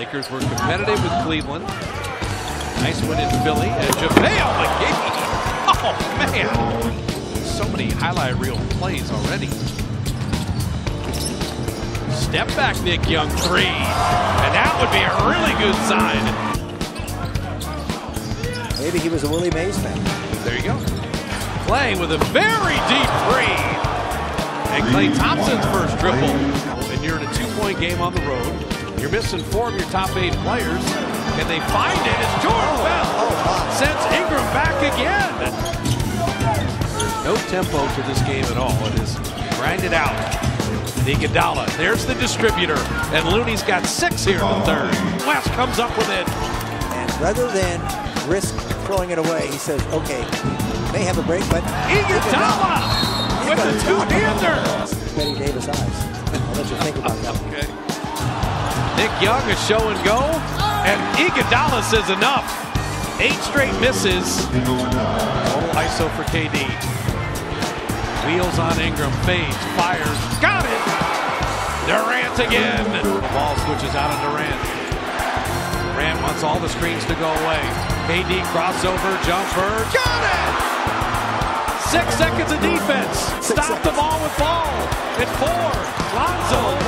Lakers were competitive with Cleveland. Nice win in Philly. And JaVale McGee. Oh, man. So many highlight reel plays already. Step back, Nick Young, three. And that would be a really good sign. Maybe he was a Willie Mays fan. There you go. Klay with a very deep three. And Klay Thompson's first triple. And you're in a two-point game on the road. You're missing four of your top eight players. Can they find it? It's Jordan Bell. Sends Ingram back again. There's no tempo to this game at all. It is grinded out. Iguodala, there's the distributor. And Looney's got six here in the third. West comes up with it. And rather than risk throwing it away, he says, okay, may have a break, but Iguodala with the two-hander. Bette Davis eyes. I'll let you think about that. Okay. Nick Young a show and go, and Iguodala says enough. Eight straight misses. Total ISO for KD. Wheels on Ingram, fades, fires, got it. Durant again. The ball switches out on Durant. Durant wants all the screens to go away. KD crossover, jumper, got it. Six seconds of defense. Six Stop the ball with ball. At four, Lonzo.